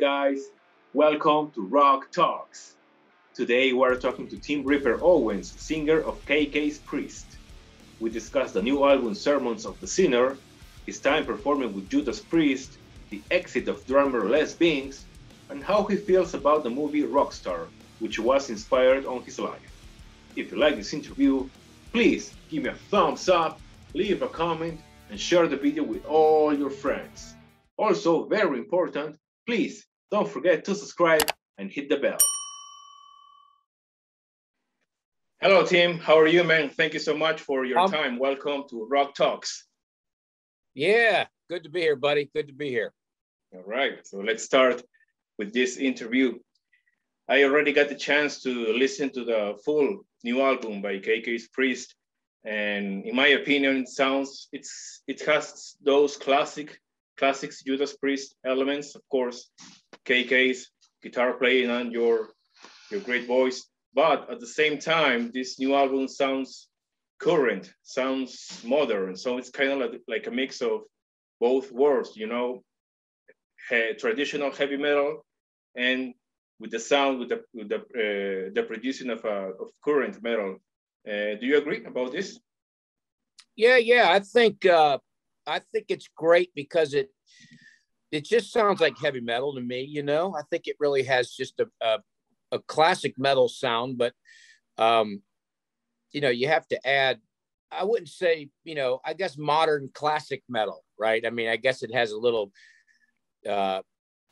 guys, welcome to Rock Talks. Today we're talking to Tim Ripper Owens, singer of KK's Priest. We discuss the new album Sermons of the Sinner, his time performing with Judas Priest, the exit of drummer Les Binks, and how he feels about the movie Rockstar, which was inspired on his life. If you like this interview, please give me a thumbs up, leave a comment, and share the video with all your friends. Also, very important, please don't forget to subscribe and hit the bell. Hello, Tim. How are you, man? Thank you so much for your um, time. Welcome to Rock Talks. Yeah, good to be here, buddy. Good to be here. All right. So let's start with this interview. I already got the chance to listen to the full new album by KK's Priest, and in my opinion, it sounds it's it has those classic classics Judas Priest elements, of course, KK's guitar playing and your your great voice. But at the same time, this new album sounds current, sounds modern. So it's kind of like, like a mix of both worlds, you know, he, traditional heavy metal and with the sound, with the with the, uh, the producing of uh, of current metal. Uh, do you agree about this? Yeah, yeah. I think uh, I think it's great because it it just sounds like heavy metal to me. You know, I think it really has just a a, a classic metal sound, but um, you know, you have to add. I wouldn't say, you know, I guess modern classic metal, right? I mean, I guess it has a little uh,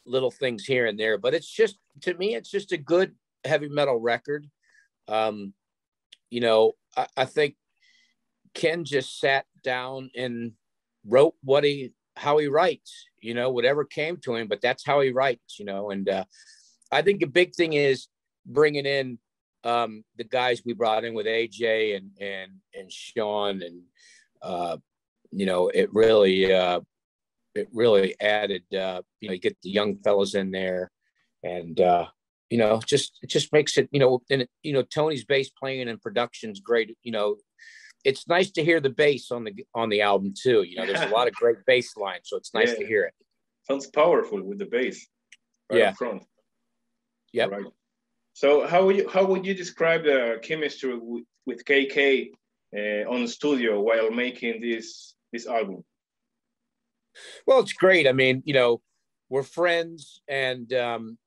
little things here and there, but it's just to me, it's just a good heavy metal record. Um, you know, I, I think Ken just sat down and wrote what he how he writes, you know, whatever came to him, but that's how he writes, you know. And uh, I think a big thing is bringing in um, the guys we brought in with AJ and and and Sean, and uh, you know, it really uh, it really added. Uh, you know, you get the young fellows in there, and uh, you know, just it just makes it. You know, and you know, Tony's bass playing and production's great. You know, it's nice to hear the bass on the on the album too. You know, there's a lot of great bass lines, so it's nice yeah. to hear it. Sounds powerful with the bass. Right yeah. front. Yeah. Right. So how would you how would you describe the chemistry with, with KK uh, on the studio while making this this album? Well, it's great. I mean, you know, we're friends, and um,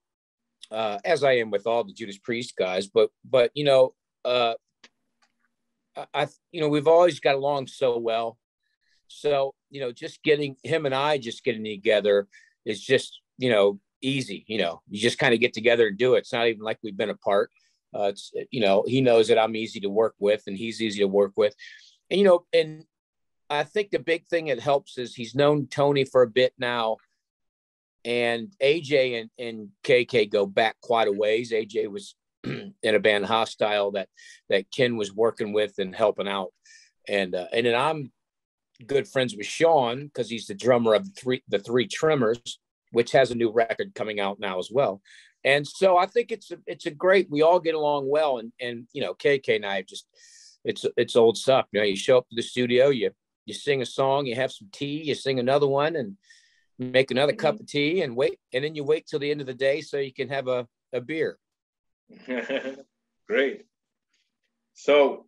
uh, as I am with all the Judas Priest guys, but but you know, uh, I, you know, we've always got along so well. So, you know, just getting him and I just getting together is just, you know, easy. You know, you just kind of get together and do it. It's not even like we've been apart. Uh, it's, you know, he knows that I'm easy to work with and he's easy to work with. And, you know, and I think the big thing that helps is he's known Tony for a bit now. And AJ and, and KK go back quite a ways. AJ was in a band hostile that that ken was working with and helping out. And uh, and then i'm good friends with sean because he's the drummer of the three the three tremors which has a new record coming out now as well. And so i think it's a, it's a great we all get along well. And and you know kk and i just it's it's old stuff. You know you show up to the studio you you sing a song you have some tea you sing another one and make another mm-hmm. cup of tea and wait and then you wait till the end of the day so you can have a, a beer Great. So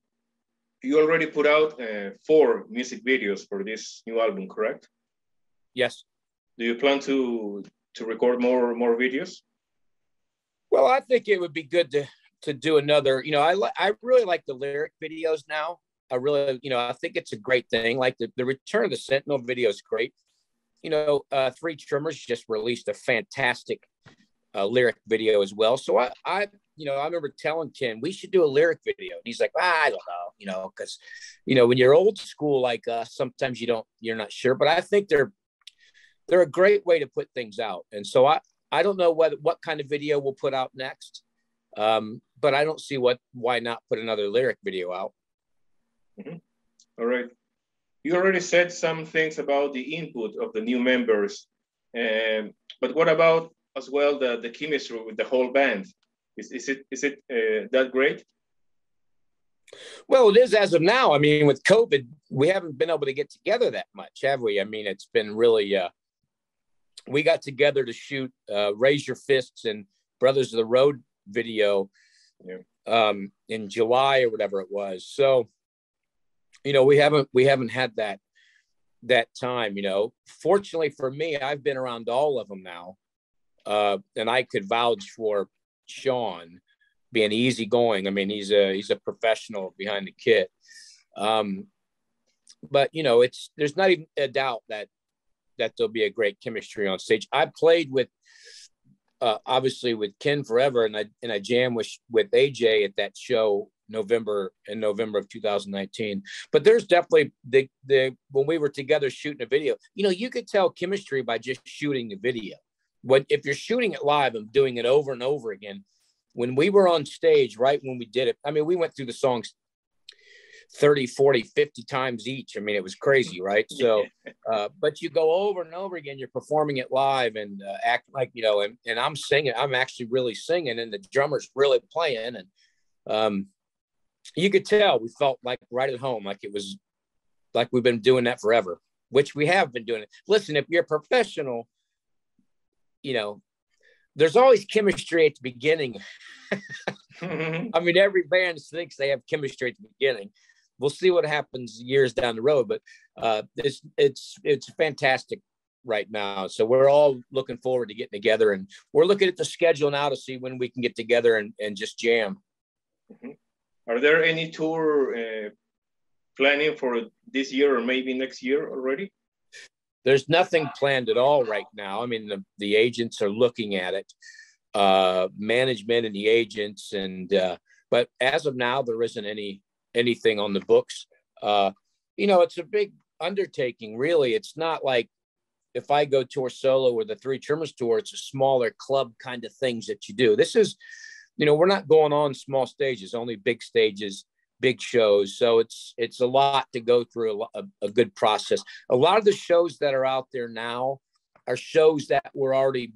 you already put out uh, four music videos for this new album, correct? Yes. Do you plan to to record more more videos? Well, I think it would be good to to do another. You know, I I really like the lyric videos now. I really, you know, I think it's a great thing. Like the, the Return of the Sentinel video is great. You know, uh, Three Tremors just released a fantastic uh, lyric video as well. So I, I you know, I remember telling Ken we should do a lyric video. And he's like, ah, I don't know, you know, because, you know, when you're old school like us, sometimes you don't, you're not sure. But I think they're they're a great way to put things out. And so I I don't know what what kind of video we'll put out next, um, but I don't see what why not put another lyric video out. Mm-hmm. All right. You already said some things about the input of the new members, um, but what about as well the, the chemistry with the whole band? Is, is it is it uh, that great? Well, it is as of now. I mean, with COVID, we haven't been able to get together that much, have we? I mean, it's been really, uh, we got together to shoot uh, Raise Your Fists and Brothers of the Road video yeah. um, in July or whatever it was. So, you know, we haven't we haven't had that that time. You know, fortunately for me, I've been around all of them now, uh, and I could vouch for Sean being easygoing. I mean, he's a he's a professional behind the kit. Um, but you know, it's there's not even a doubt that that there'll be a great chemistry on stage. I played with uh, obviously with Ken forever, and I and I jam with with AJ at that show November in November of 2019. But there's definitely the the when we were together shooting a video, you know, you could tell chemistry by just shooting the video. When if you're shooting it live and doing it over and over again, when we were on stage, right when we did it, I mean, we went through the songs 30, 40, 50 times each. I mean, it was crazy, right? So, uh, but you go over and over again, you're performing it live and uh, act like, you know, and, and I'm singing, I'm actually really singing and the drummer's really playing. And um, you could tell we felt like right at home, like it was like we've been doing that forever, which we have been doing it. Listen, if you're a professional, you know, there's always chemistry at the beginning. I mean, every band thinks they have chemistry at the beginning. We'll see what happens years down the road, but uh, it's it's it's fantastic right now. So we're all looking forward to getting together, and we're looking at the schedule now to see when we can get together and, and just jam. Mm-hmm. Are there any tour uh, planning for this year or maybe next year already? There's nothing planned at all right now. I mean, the, the agents are looking at it, uh, management and the agents, and uh, but as of now, there isn't any anything on the books. Uh, you know, it's a big undertaking. Really, it's not like if I go tour solo or the Three Tremors tour. It's a smaller club kind of things that you do. This is, you know, we're not going on small stages, only big stages big shows. So it's it's a lot to go through, a, a, good process. A lot of the shows that are out there now are shows that were already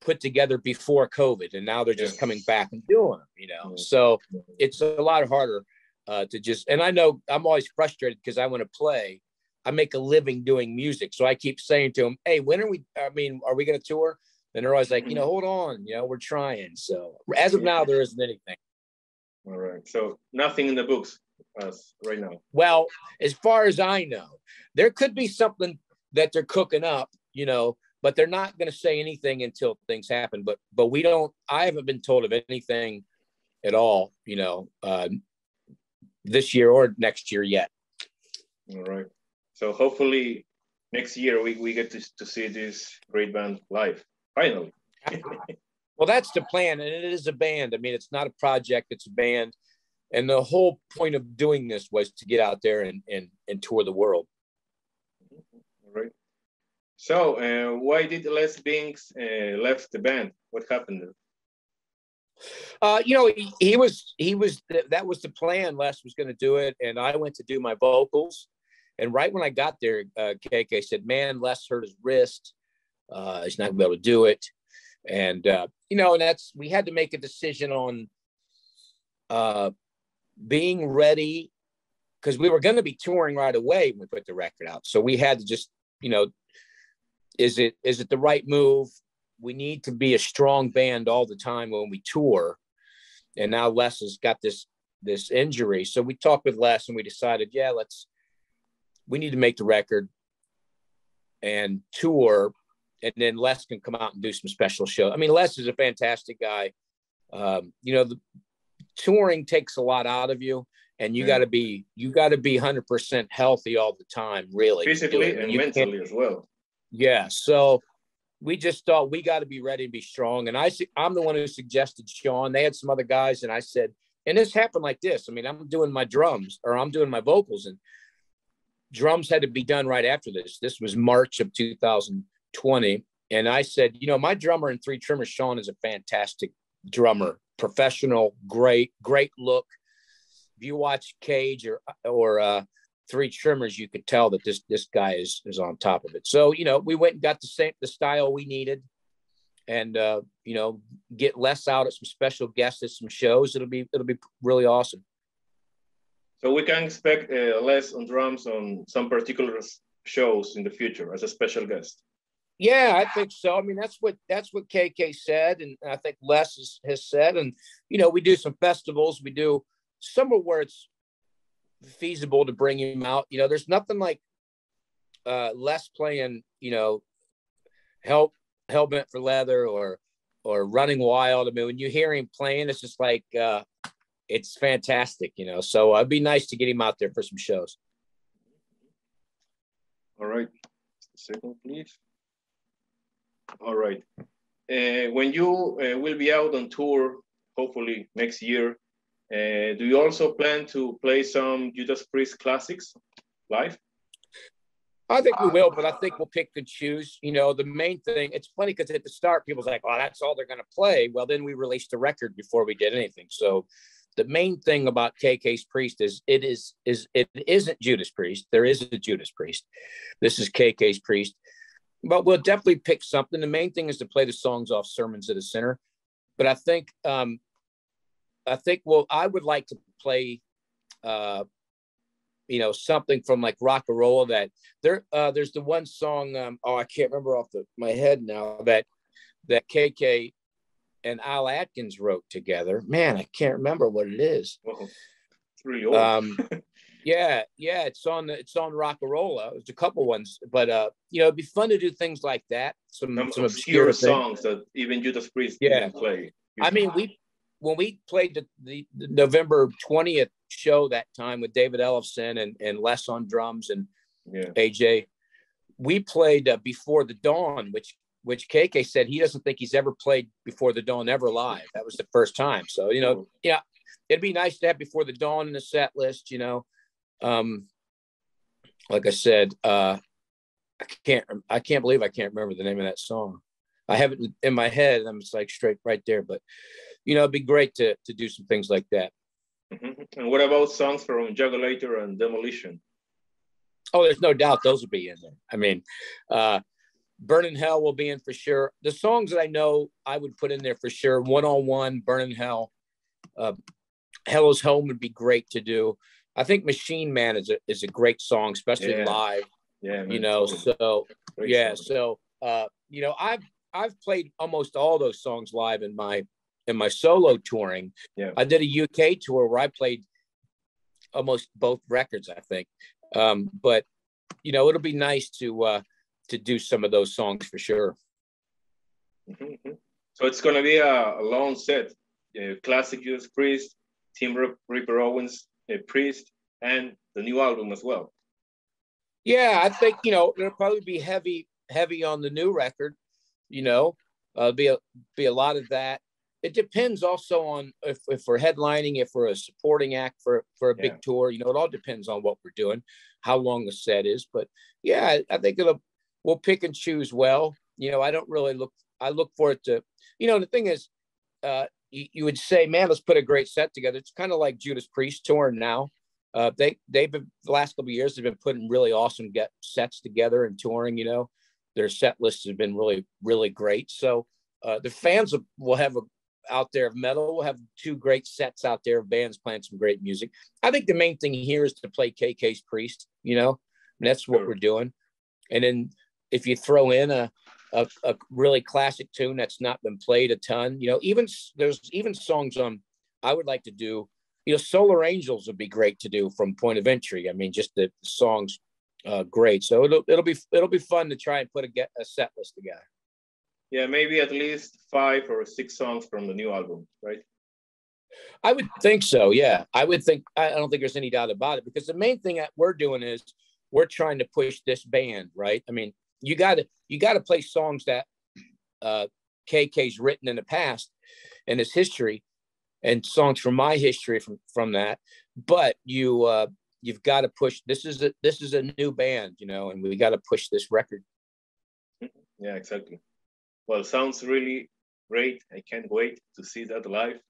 put together before COVID, and now they're just coming back and doing them. You know, so it's a lot harder uh, to just. And I know I'm always frustrated because I want to play. I make a living doing music, so I keep saying to them, "Hey, when are we? I mean, are we going to tour?" And they're always like, "You know, hold on, you know, we're trying." So as of now, there isn't anything. All right. So nothing in the books as right now. Well, as far as I know, there could be something that they're cooking up, you know, but they're not going to say anything until things happen. But but we don't. I haven't been told of anything at all, you know, uh, this year or next year yet. All right. So hopefully next year we, we get to, to see this great band live finally. Well, that's the plan, and it is a band. I mean, it's not a project; it's a band. And the whole point of doing this was to get out there and and, and tour the world. All right. So, uh, why did Les Binks uh, left the band? What happened? Uh, you know, he, he, was he was that was the plan. Les was going to do it, and I went to do my vocals. And right when I got there, uh, KK said, "Man, Les hurt his wrist. Uh, he's not going to be able to do it." and uh, you know, and that's we had to make a decision on uh, being ready because we were going to be touring right away when we put the record out. So we had to just, you know, is it is it the right move? We need to be a strong band all the time when we tour. And now Les has got this this injury. So we talked with Les and we decided, yeah, let's we need to make the record and tour and then Les can come out and do some special show. I mean, Les is a fantastic guy. Um, you know, the touring takes a lot out of you, and you got to be you got to be hundred percent healthy all the time, really, physically and mentally as well. Yeah, so we just thought we got to be ready and be strong. And I, I'm the one who suggested Sean. They had some other guys, and I said, and this happened like this. I mean, I'm doing my drums or I'm doing my vocals, and drums had to be done right after this. This was March of 2000. 20. And I said, you know, my drummer in Three Tremors, Sean, is a fantastic drummer, professional, great, great look. If you watch Cage or or uh, Three Tremors, you could tell that this this guy is is on top of it. So you know, we went and got the same the style we needed, and uh, you know, get less out at some special guests at some shows. It'll be it'll be really awesome. So we can expect uh, Les on drums on some particular shows in the future as a special guest. Yeah, I think so. I mean, that's what that's what KK said, and I think Les has, has said. And you know, we do some festivals. We do somewhere where it's feasible to bring him out. You know, there's nothing like uh, Les playing. You know, help Hellbent for Leather or or Running Wild. I mean, when you hear him playing, it's just like uh, it's fantastic. You know, so it'd be nice to get him out there for some shows. All right, second, please. All right. Uh, when you uh, will be out on tour, hopefully next year, uh, do you also plan to play some Judas Priest classics live? I think we will, but I think we'll pick and choose. You know, the main thing, it's funny because at the start, people's like, oh, that's all they're going to play. Well, then we released a record before we did anything. So the main thing about KK's Priest is it is is it isn't Judas Priest. There is a Judas Priest. This is KK's Priest but we'll definitely pick something. The main thing is to play the songs off Sermons of the Sinner. But I think um, I think well, I would like to play uh, you know, something from like rock and roll that there uh there's the one song um oh I can't remember off the my head now that that KK and Al Atkins wrote together. Man, I can't remember what it is. old. Um, Yeah, yeah, it's on it's on Rocka Rolla. There's a couple ones, but uh, you know, it'd be fun to do things like that. Some some, some obscure, obscure songs that even Judas Priest yeah. didn't play. I mean, we when we played the, the, the November twentieth show that time with David Ellefson and and Les on drums and yeah. AJ, we played uh, before the dawn, which which KK said he doesn't think he's ever played before the dawn ever live. That was the first time. So you know, oh. yeah, it'd be nice to have before the dawn in the set list. You know, um, like I said, uh, I can't, I can't believe I can't remember the name of that song. I have it in my head. I'm just like straight right there, but you know, it'd be great to, to do some things like that. Mm-hmm. And what about songs from Jugulator and Demolition? Oh, there's no doubt those will be in there. I mean, uh, Burn in Hell will be in for sure. The songs that I know I would put in there for sure. One on one, Burn in Hell, uh, Hell is Home would be great to do. I think Machine Man is a is a great song, especially yeah. live. Yeah, man, you know. Totally. So great yeah, song. so uh, you know, I've I've played almost all those songs live in my in my solo touring. Yeah. I did a UK tour where I played almost both records, I think. Um, but you know, it'll be nice to uh, to do some of those songs for sure. Mm-hmm. So it's going to be a, a long set. Uh, classic Judas Priest, Tim Ripper Owens, a Priest, and the new album as well. Yeah, I think you know it'll probably be heavy, heavy on the new record. You know, uh, be a be a lot of that. It depends also on if, if we're headlining, if we're a supporting act for for a big yeah. tour. You know, it all depends on what we're doing, how long the set is. But yeah, I, I think it'll we'll pick and choose well. You know, I don't really look. I look for it to. You know, the thing is, uh, you, you would say, man, let's put a great set together. It's kind of like Judas Priest touring now. Uh, they they've been the last couple years they've been putting really awesome get sets together and touring. You know, their set lists have been really really great. So uh, the fans will have a out there of metal. We'll have two great sets out there of bands playing some great music. I think the main thing here is to play KK's Priest. You know, and that's what we're doing. And then if you throw in a a, a really classic tune that's not been played a ton. You know, even there's even songs on I would like to do. You know, Solar Angels would be great to do from Point of Entry. I mean, just the songs, uh, great. So it'll it'll be it'll be fun to try and put a get a set list together. Yeah, maybe at least five or six songs from the new album, right? I would think so. Yeah, I would think. I don't think there's any doubt about it because the main thing that we're doing is we're trying to push this band, right? I mean, you got to you got to play songs that uh, KK's written in the past and his history, and songs from my history from from that. But you uh, you've got to push. This is a this is a new band, you know, and we got to push this record. Yeah, exactly. Well, sounds really great. I can't wait to see that live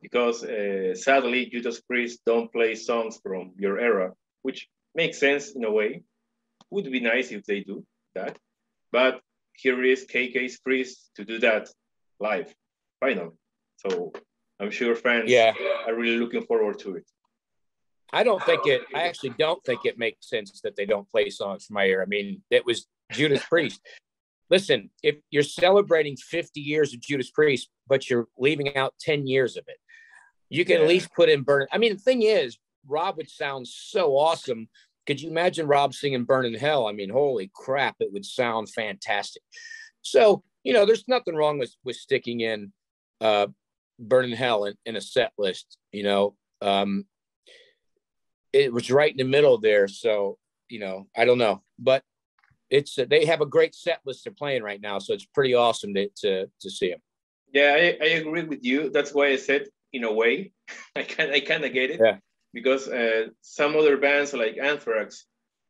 because uh, sadly, Judas Priest don't play songs from your era, which makes sense in a way. Would be nice if they do that. But here is KK's Priest to do that live, finally. So I'm sure fans yeah. are really looking forward to it. I don't think it, I actually don't think it makes sense that they don't play songs from my era. I mean, it was Judas Priest. listen, if you're celebrating 50 years of Judas Priest, but you're leaving out 10 years of it, you can yeah. at least put in Burn. I mean, the thing is, Rob would sound so awesome. Could you imagine Rob singing Burn in Hell? I mean, holy crap, it would sound fantastic. So, you know, there's nothing wrong with, with sticking in uh, Burn in Hell in, in a set list, you know. Um, it was right in the middle there. So, you know, I don't know. But it's uh, they have a great set list they're playing right now, so it's pretty awesome to to, to see them. Yeah, I, I agree with you. That's why I said in a way, I kind I kind of get it. Yeah. Because uh, some other bands like Anthrax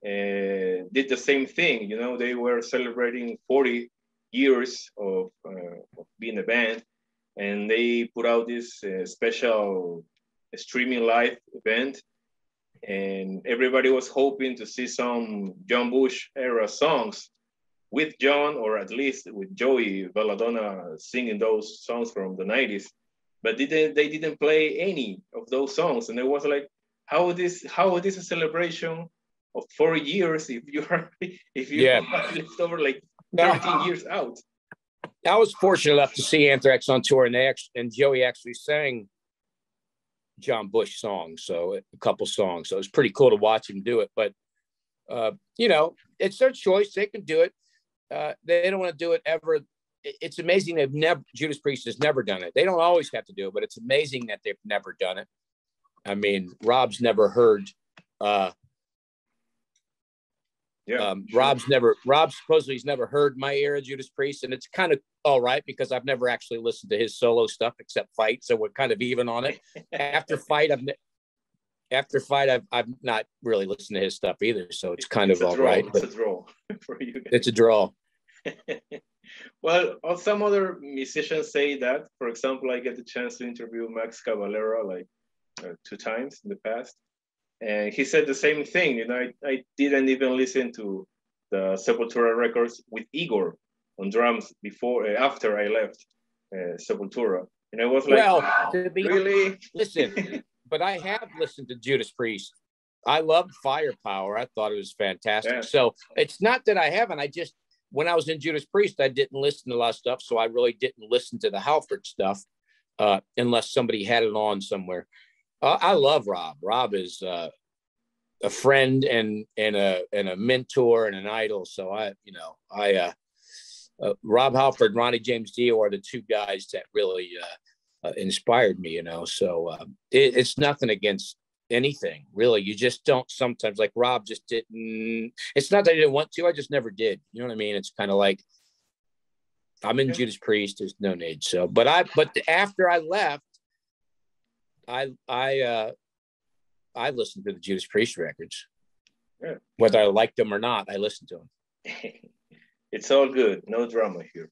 uh, did the same thing. You know, they were celebrating 40 years of, uh, of being a band, and they put out this uh, special streaming live event and everybody was hoping to see some John Bush era songs with John, or at least with Joey Belladonna singing those songs from the 90s. But didn't they didn't play any of those songs, and it was like, how is this how is this a celebration of four years if you are if you yeah. lived over like 13 years out? I was fortunate enough to see Anthrax on tour, and they actually, and Joey actually sang John Bush songs, so a couple songs. So it was pretty cool to watch him do it. But uh, you know, it's their choice; they can do it. Uh, they don't want to do it ever. It's amazing they've never Judas Priest has never done it. They don't always have to do it, but it's amazing that they've never done it. I mean, Rob's never heard uh, yeah, um, sure. Rob's never Rob supposedly he's never heard my era Judas Priest, and it's kind of all right because I've never actually listened to his solo stuff except Fight, so we're kind of even on it. after Fight, I've after Fight, I've I've not really listened to his stuff either, so it's kind it's of all draw. right. It's a draw for you. Guys. It's a draw. well, some other musicians say that. For example, I get the chance to interview Max Cavalera like uh, two times in the past and he said the same thing. You know, I, I didn't even listen to the Sepultura records with Iggor on drums before, uh, after I left uh, Sepultura. And I was like, well, to be really? listen, but I have listened to Judas Priest. I loved Firepower. I thought it was fantastic. Yeah. So it's not that I haven't. I just, when I was in Judas Priest, I didn't listen to a lot of stuff. So I really didn't listen to the Halford stuff uh, unless somebody had it on somewhere. Uh, I love Rob. Rob is uh, a friend and and a and a mentor and an idol. So I, you know, I uh, uh, Rob Halford, Ronnie James Dio are the two guys that really uh, uh inspired me. You know, so um, it, it's nothing against anything really. You just don't sometimes like Rob just didn't. It's not that I didn't want to. I just never did. You know what I mean? It's kind of like I'm in Judas Priest. There's no need. So, but I but after I left I I uh, I listened to the Judas Priest records, yeah. whether I liked them or not. I listened to them. it's all good, no drama here.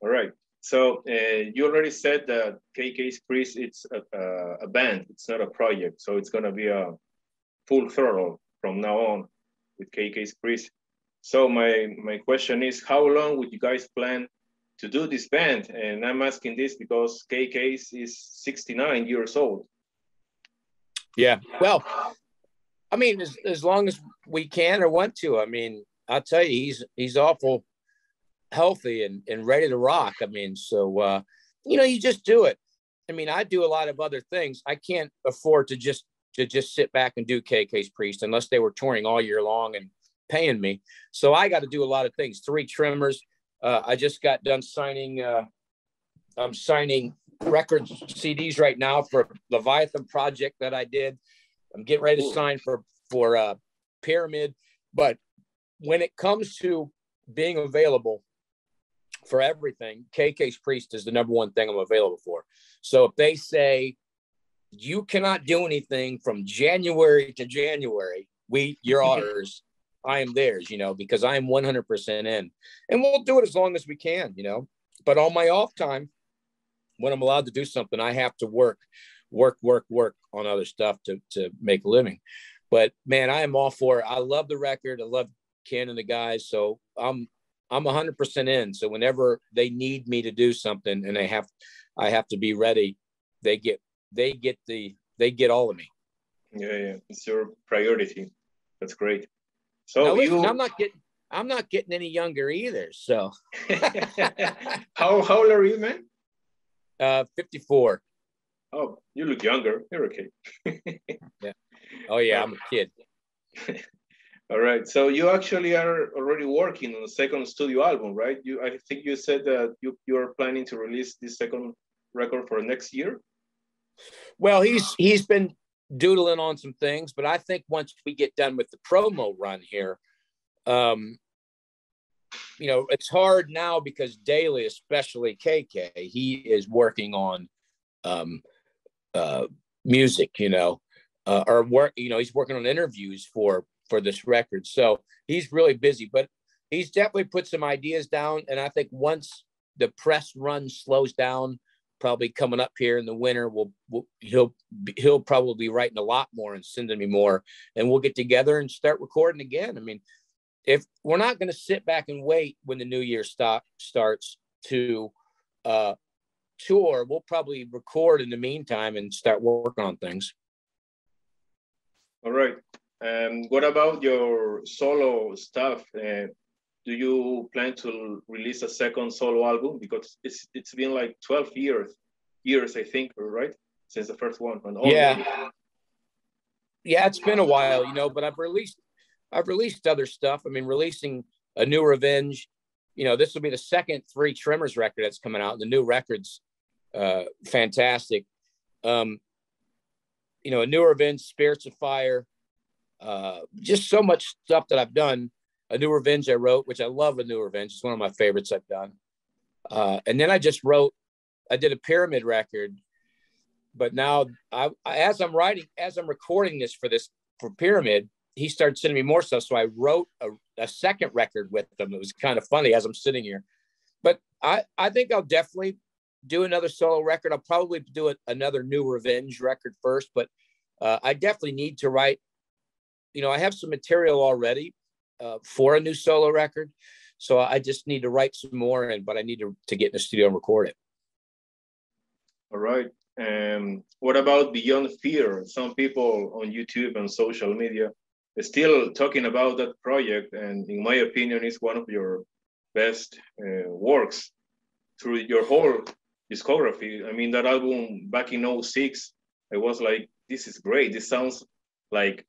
All right. So uh, you already said that KK's Priest it's a, a, a band. It's not a project. So it's gonna be a full throttle from now on with KK's Priest. So my my question is, how long would you guys plan to do this band. And I'm asking this because KK is 69 years old. Yeah. Well, I mean, as, as long as we can or want to. I mean, I'll tell you, he's he's awful healthy and, and ready to rock. I mean, so uh, you know, you just do it. I mean, I do a lot of other things. I can't afford to just to just sit back and do KK's Priest unless they were touring all year long and paying me. So I got to do a lot of things. Three Tremors, uh, I just got done signing. Uh, I'm signing records CDs right now for Leviathan project that I did. I'm getting ready to sign for for uh, Pyramid, but when it comes to being available for everything, KK's Priest is the number one thing I'm available for. So if they say you cannot do anything from January to January, we you're ours. I am theirs, you know, because I am 100% in. And we'll do it as long as we can, you know. But on my off time, when I'm allowed to do something, I have to work, work, work, work on other stuff to, to make a living. But man, I am all for it. I love the record. I love Ken and the guys. So I'm I'm 100% in. So whenever they need me to do something and they have I have to be ready, they get they get the they get all of me. Yeah, yeah. It's your priority. That's great. So now, listen, you... I'm not getting I'm not getting any younger either. So, how how old are you, man? Uh, 54. Oh, you look younger. You're okay. yeah. Oh yeah, I'm a kid. All right. So you actually are already working on the second studio album, right? You, I think you said that you you are planning to release this second record for next year. Well, he's he's been doodling on some things, but I think once we get done with the promo run here, um, you know, it's hard now because daily, especially KK, he is working on um, uh, music, you know, uh, or work, you know, he's working on interviews for for this record. So he's really busy, but he's definitely put some ideas down. And I think once the press run slows down, probably coming up here in the winter, we'll, we'll he'll he'll probably be writing a lot more and sending me more, and we'll get together and start recording again. I mean, if we're not going to sit back and wait when the new year stop starts to uh, tour, we'll probably record in the meantime and start working on things. All right. Um, what about your solo stuff? Uh, do you plan to release a second solo album? Because it's it's been like 12 years, years I think, right, since the first one. Yeah, yeah, it's been a while, you know. But I've released I've released other stuff. I mean, releasing a new Revenge. You know, this will be the second Three Tremors record that's coming out. The new record's uh, fantastic. Um, you know, a new Revenge, Spirits of Fire, uh, just so much stuff that I've done. A new Revenge I wrote, which I love. A new Revenge. It's one of my favorites I've done. Uh, and then I just wrote. I did a Pyramid record, but now I, as I'm writing, as I'm recording this for this for Pyramid, he started sending me more stuff. So I wrote a, a second record with them. It was kind of funny as I'm sitting here. But I, I think I'll definitely do another solo record. I'll probably do it, another new Revenge record first, but uh, I definitely need to write. You know, I have some material already uh, for a new solo record, so I just need to write some more. And but I need to to get in the studio and record it. All right. Um, what about Beyond Fear? Some people on YouTube and social media still talking about that project, and in my opinion, it's one of your best uh, works through your whole discography. I mean, that album back in 06, I was like, this is great. This sounds like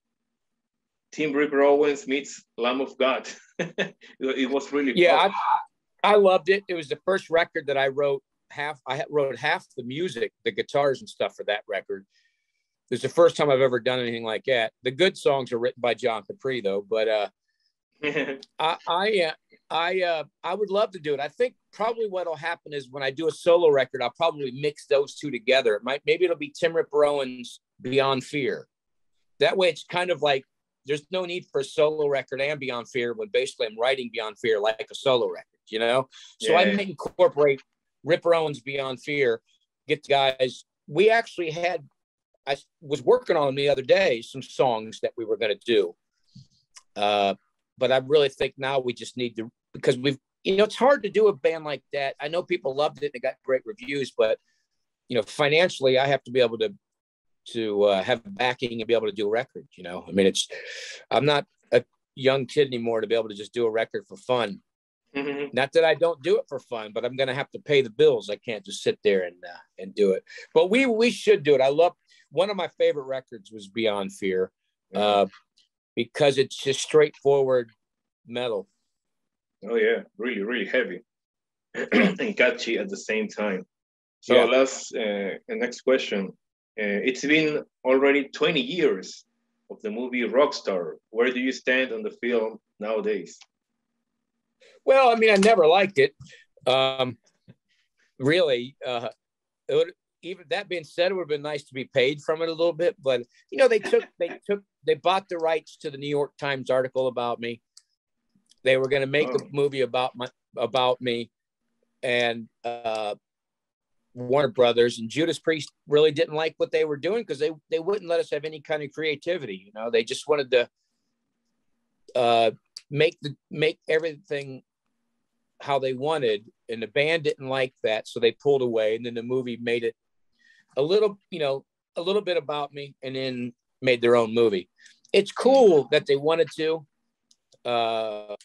Tim Ripper Owens meets Lamb of God. it was really yeah. I, I, loved it. It was the first record that I wrote half. I wrote half the music, the guitars and stuff for that record, it's the first time I've ever done anything like that. The good songs are written by John Comprix though, but uh, I I uh, I, uh, I would love to do it. I think probably what'll happen is when I do a solo record, I'll probably mix those two together. It might maybe it'll be Tim Ripper Owens Beyond Fear. That way, it's kind of like there's no need for a solo record and Beyond Fear when basically I'm writing Beyond Fear like a solo record, you know. So yeah. I may incorporate Ripper Owens Beyond Fear. Get the guys. We actually had I was working on the other day some songs that we were going to do. Uh, but I really think now we just need to because we've you know it's hard to do a band like that. I know people loved it; they got great reviews, but you know financially, I have to be able to to uh, have backing and be able to do a record. You know, I mean, it's I'm not a young kid anymore to be able to just do a record for fun. Mm-hmm. Not that I don't do it for fun, but I'm going to have to pay the bills. I can't just sit there and uh, and do it. But we we should do it. I love one of my favorite records was Beyond Fear, uh, because it's just straightforward metal. Oh yeah, really, really heavy and catchy at the same time. So yeah. last, uh, next question. Uh, it's been already 20 years of the movie Rockstar. Where do you stand on the film nowadays? Well, I mean, I never liked it. Um, really, uh, it would, even that being said, it would have been nice to be paid from it a little bit. But you know, they took they took they bought the rights to the New York Times article about me. They were going to make oh. a movie about my about me, and uh, Warner Brothers and Judas Priest really didn't like what they were doing because they they wouldn't let us have any kind of creativity. You know, they just wanted to uh, make the make everything how they wanted, and the band didn't like that, so they pulled away. And then the movie made it a little, you know, a little bit about me and then made their own movie. It's cool that they wanted to. Uh,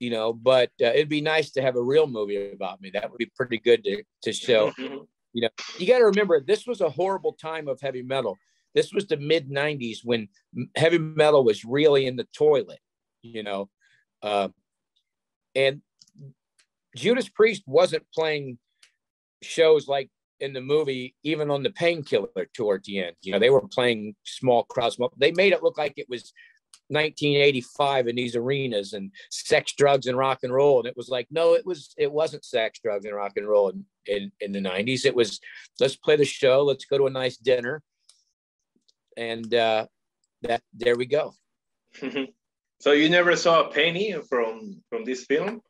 you know, but uh, it'd be nice to have a real movie about me. That would be pretty good to, to show. you know, you got to remember this was a horrible time of heavy metal. This was the mid 90s when heavy metal was really in the toilet, you know. Uh, and Judas Priest wasn't playing shows like in the movie, even on the painkiller tour at the end. You know, they were playing small crowds. They made it look like it was 1985 in these arenas and sex, drugs, and rock and roll. And it was like, no, it was it wasn't sex, drugs, and rock and roll in, in, in the 90s. It was let's play the show, let's go to a nice dinner. And uh that there we go. so you never saw a penny from from this film?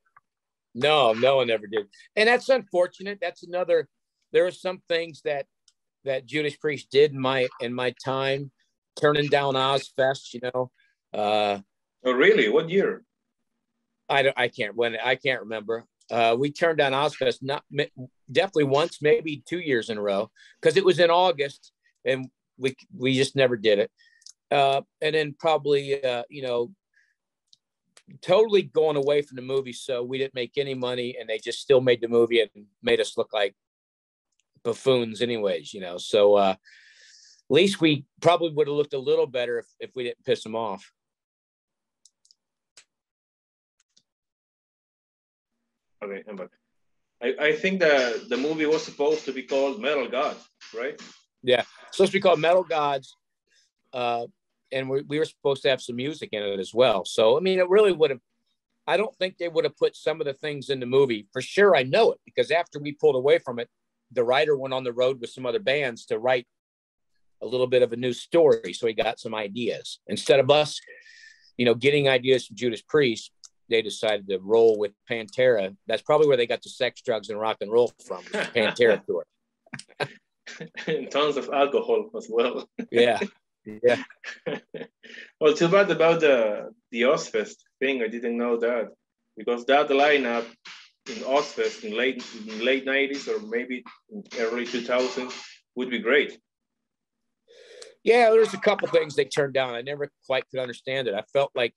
No, no one ever did. And that's unfortunate. That's another there are some things that that Judas Priest did in my in my time, turning down Ozzfest, you know. Uh, oh, really? What year? I don't. I can't. When I can't remember. Uh, we turned down Ozzfest not definitely once, maybe two years in a row, because it was in August, and we we just never did it. Uh, and then probably uh, you know totally going away from the movie, so we didn't make any money, and they just still made the movie and made us look like buffoons, anyways. You know, so uh, at least we probably would have looked a little better if if we didn't piss them off. Okay, I, I think the the movie was supposed to be called Metal Gods, right? Yeah, it's supposed to be called Metal Gods, uh, and we, we were supposed to have some music in it as well. So I mean, it really would have. I don't think they would have put some of the things in the movie for sure. I know it because after we pulled away from it, the writer went on the road with some other bands to write a little bit of a new story. So he got some ideas instead of us, you know, getting ideas from Judas Priest they decided to roll with Pantera. That's probably where they got the sex, drugs, and rock and roll from. Pantera tour. and tons of alcohol as well. yeah, yeah. well, too bad about the the Ozzfest thing. I didn't know that because that lineup in Ozzfest in late in late nineties or maybe early two thousand would be great. Yeah, there's a couple things they turned down. I never quite could understand it. I felt like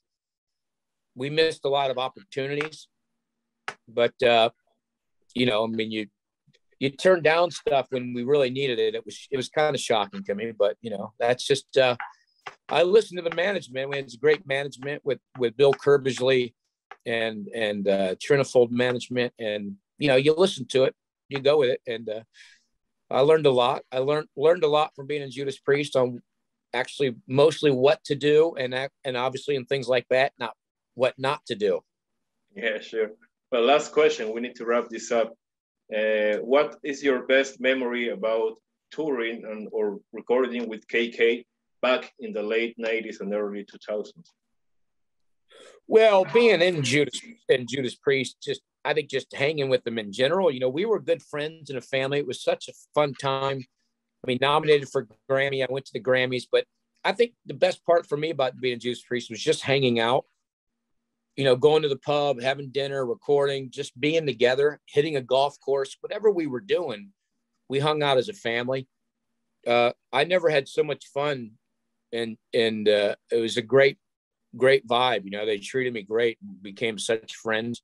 we missed a lot of opportunities, but uh, you know, I mean, you you turn down stuff when we really needed it. It was it was kind of shocking to me, but you know, that's just. Uh, I listened to the management. We had great management with with Bill Curbishley and and uh, Trinifold management, and you know, you listen to it, you go with it, and uh, I learned a lot. I learned learned a lot from being in Judas Priest on actually mostly what to do and and obviously in things like that, not what not to do. Yeah, sure. Well, last question. We need to wrap this up. Uh, what is your best memory about touring and or recording with KK back in the late 90s and early 2000s? Well, being in Judas and Judas Priest, just I think just hanging with them in general. You know, we were good friends and a family. It was such a fun time. I mean, nominated for Grammy. I went to the Grammys, but I think the best part for me about being in Judas Priest was just hanging out you know, going to the pub, having dinner, recording, just being together, hitting a golf course, whatever we were doing, we hung out as a family. Uh, I never had so much fun, and and uh, it was a great, great vibe. You know, they treated me great, became such friends.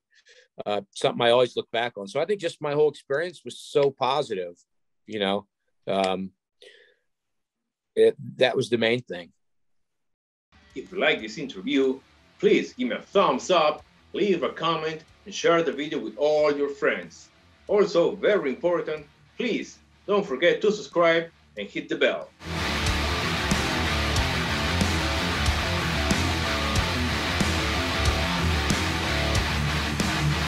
Uh, something I always look back on. So I think just my whole experience was so positive. You know, um, it, that was the main thing. If you like this interview Please give me a thumbs up, leave a comment, and share the video with all your friends. Also, very important, please don't forget to subscribe and hit the bell.